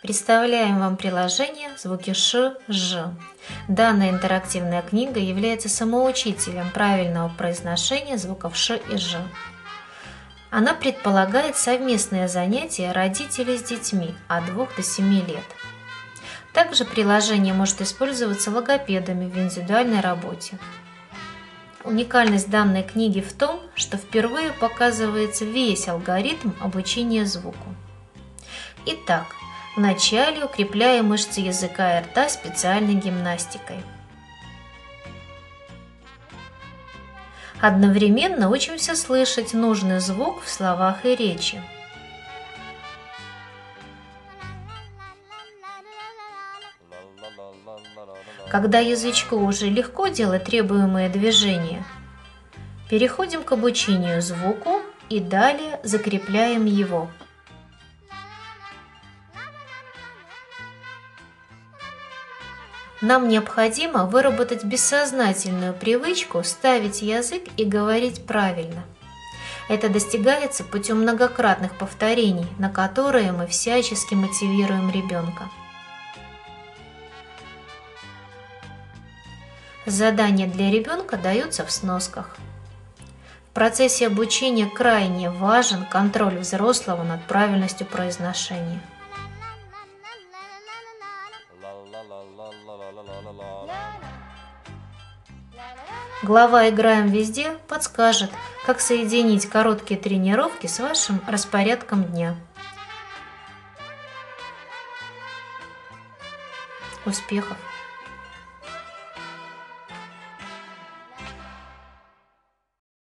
Представляем вам приложение «Звуки Ш, Ж». Данная интерактивная книга является самоучителем правильного произношения звуков Ш и Ж. Она предполагает совместное занятие родителей с детьми от 2 до 7 лет. Также приложение может использоваться логопедами в индивидуальной работе. Уникальность данной книги в том, что впервые показывается весь алгоритм обучения звуку. Итак, вначале укрепляем мышцы языка и рта специальной гимнастикой. Одновременно учимся слышать нужный звук в словах и речи. Когда язычку уже легко делать требуемые движения, переходим к обучению звуку и далее закрепляем его. Нам необходимо выработать бессознательную привычку ставить язык и говорить правильно. Это достигается путем многократных повторений, на которые мы всячески мотивируем ребенка. Задания для ребенка даются в сносках. В процессе обучения крайне важен контроль взрослого над правильностью произношения. Глава «Играем везде» подскажет, как соединить короткие тренировки с вашим распорядком дня. Успехов!